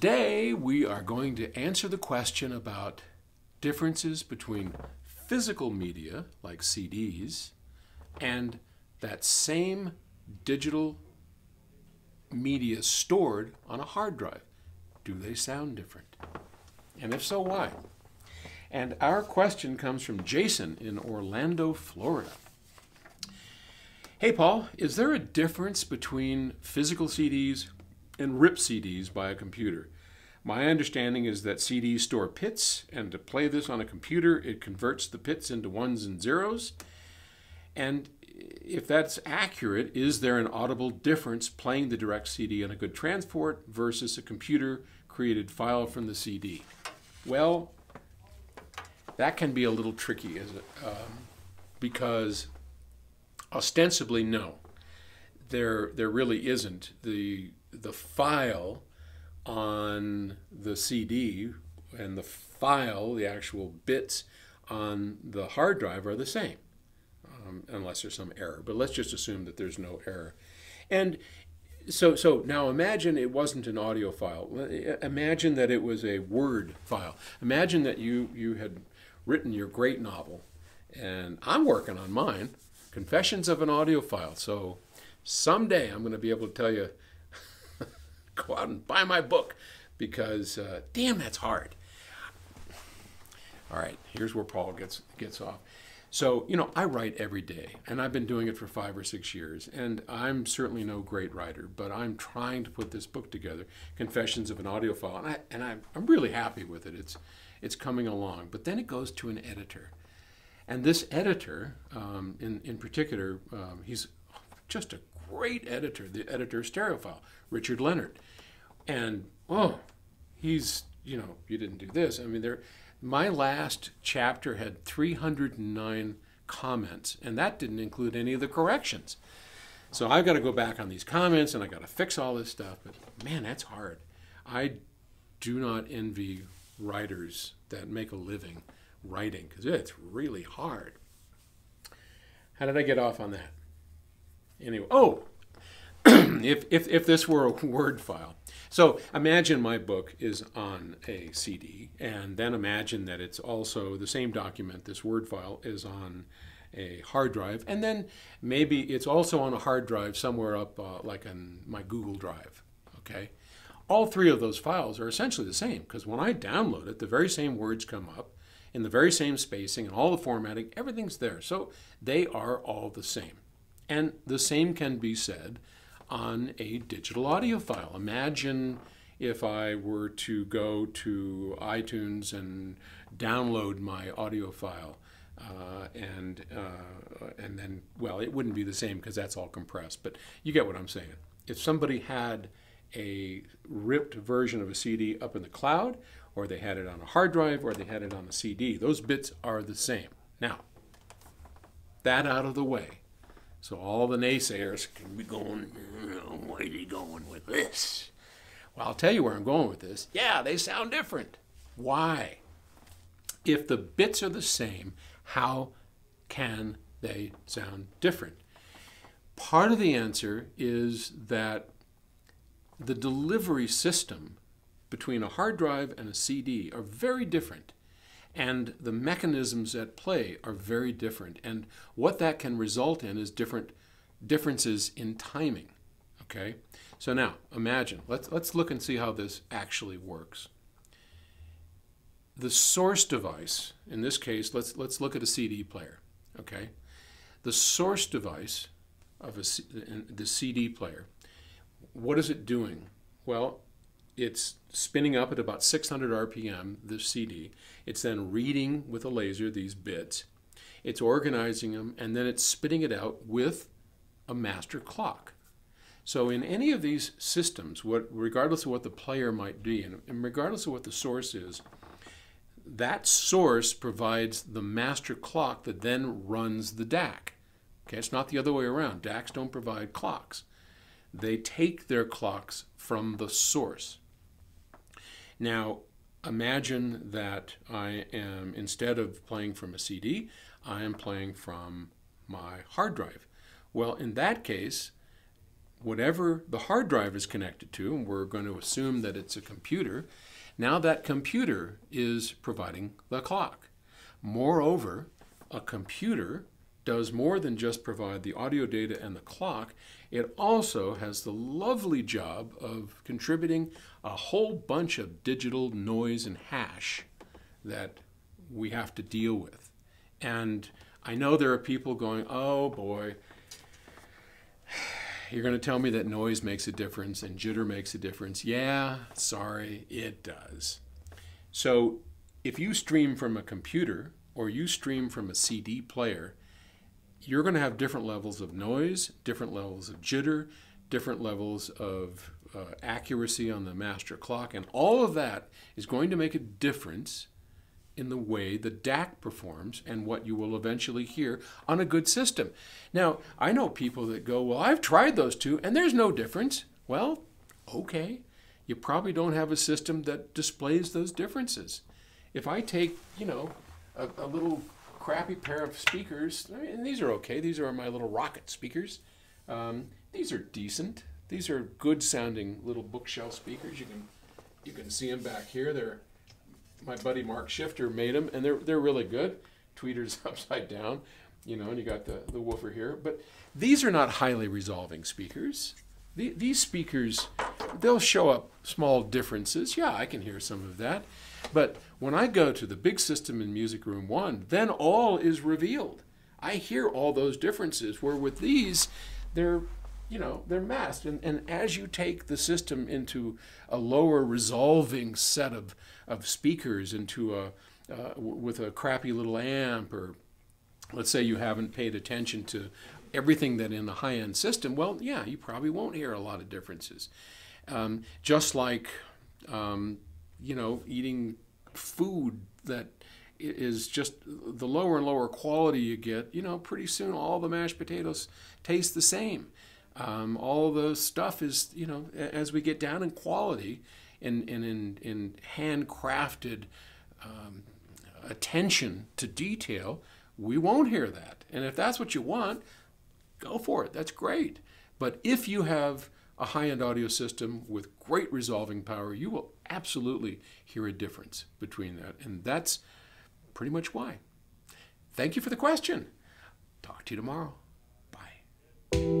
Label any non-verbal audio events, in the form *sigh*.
Today we are going to answer the question about differences between physical media like CDs and that same digital media stored on a hard drive. Do they sound different? And if so, why? And our question comes from Jason in Orlando, Florida. Hey, Paul, is there a difference between physical CDs and RIP CDs by a computer? My understanding is that CDs store pits, and to play this on a computer, it converts the pits into ones and zeros. And if that's accurate, is there an audible difference playing the direct CD on a good transport versus a computer created file from the CD? Well, that can be a little tricky, is it? Um, because ostensibly, no, there there really isn't the the file on the CD and the file, the actual bits on the hard drive are the same, um, unless there's some error. But let's just assume that there's no error. And so, so now imagine it wasn't an audio file. Imagine that it was a Word file. Imagine that you, you had written your great novel, and I'm working on mine, Confessions of an Audiophile. So someday I'm going to be able to tell you, go out and buy my book, because uh, damn, that's hard. All right, here's where Paul gets gets off. So, you know, I write every day, and I've been doing it for five or six years, and I'm certainly no great writer, but I'm trying to put this book together, Confessions of an Audiophile, and, I, and I'm, I'm really happy with it. It's, it's coming along. But then it goes to an editor. And this editor, um, in, in particular, um, he's just a great editor, the editor of Stereophile, Richard Lehnert. And, oh, he's, you know, you didn't do this. I mean, there my last chapter had 309 comments, and that didn't include any of the corrections. So I've got to go back on these comments and I got to fix all this stuff. But man, that's hard. I do not envy writers that make a living writing because it's really hard. How did I get off on that? Anyway, oh, *clears throat* if, if, if this were a *laughs* Word file, so imagine my book is on a CD, and then imagine that it's also the same document, this Word file, is on a hard drive, and then maybe it's also on a hard drive somewhere up, uh, like on my Google Drive. Okay, all three of those files are essentially the same because when I download it, the very same words come up in the very same spacing and all the formatting, everything's there. So they are all the same, and the same can be said on a digital audio file. Imagine if I were to go to iTunes and download my audio file. Uh, and uh, and then well, it wouldn't be the same because that's all compressed. But you get what I'm saying. If somebody had a ripped version of a CD up in the cloud, or they had it on a hard drive, or they had it on a CD, those bits are the same. Now, that out of the way. So all the naysayers can be going, hmm, where is he going with this? Well, I'll tell you where I'm going with this. Yeah, they sound different. Why? If the bits are the same, how can they sound different? Part of the answer is that the delivery system between a hard drive and a CD are very different and the mechanisms at play are very different. And what that can result in is different differences in timing. Okay? So now imagine, let's, let's look and see how this actually works. The source device, in this case, let's, let's look at a CD player. Okay? The source device of a, the CD player, what is it doing? Well, it's spinning up at about 600 RPM, the CD. It's then reading with a laser these bits. It's organizing them, and then it's spitting it out with a master clock. So in any of these systems, what, regardless of what the player might be, and, and regardless of what the source is, that source provides the master clock that then runs the DAC. Okay, it's not the other way around. DACs don't provide clocks. They take their clocks from the source. Now, imagine that I am, instead of playing from a CD, I am playing from my hard drive. Well, in that case, whatever the hard drive is connected to, and we're going to assume that it's a computer, now that computer is providing the clock. Moreover, a computer does more than just provide the audio data and the clock. It also has the lovely job of contributing a whole bunch of digital noise and hash that we have to deal with. And I know there are people going, oh boy, you're going to tell me that noise makes a difference and jitter makes a difference. Yeah, sorry, it does. So if you stream from a computer or you stream from a CD player, you're going to have different levels of noise, different levels of jitter, different levels of uh, accuracy on the master clock, and all of that is going to make a difference in the way the DAC performs and what you will eventually hear on a good system. Now, I know people that go, Well, I've tried those two and there's no difference. Well, okay. You probably don't have a system that displays those differences. If I take, you know, a, a little crappy pair of speakers, I and these are okay, these are my little rocket speakers. Um, these are decent. These are good sounding little bookshelf speakers. You can you can see them back here. They're my buddy Mark Schifter made them, and they're they're really good. Tweeter's *laughs* upside down, you know, and you got the the woofer here. But these are not highly resolving speakers. The, these speakers, they'll show up small differences. Yeah, I can hear some of that. But when I go to the big system in Music Room 1, then all is revealed. I hear all those differences, where with these, they're you know they're masked and, and as you take the system into a lower resolving set of, of speakers into a uh, with a crappy little amp or let's say you haven't paid attention to everything that in the high-end system well yeah you probably won't hear a lot of differences um, just like um, you know eating food that is just the lower and lower quality you get you know pretty soon all the mashed potatoes taste the same um, all the stuff is, you know, as we get down in quality and, and in, in handcrafted um, attention to detail, we won't hear that. And if that's what you want, go for it. That's great. But if you have a high-end audio system with great resolving power, you will absolutely hear a difference between that. And that's pretty much why. Thank you for the question. Talk to you tomorrow. Bye.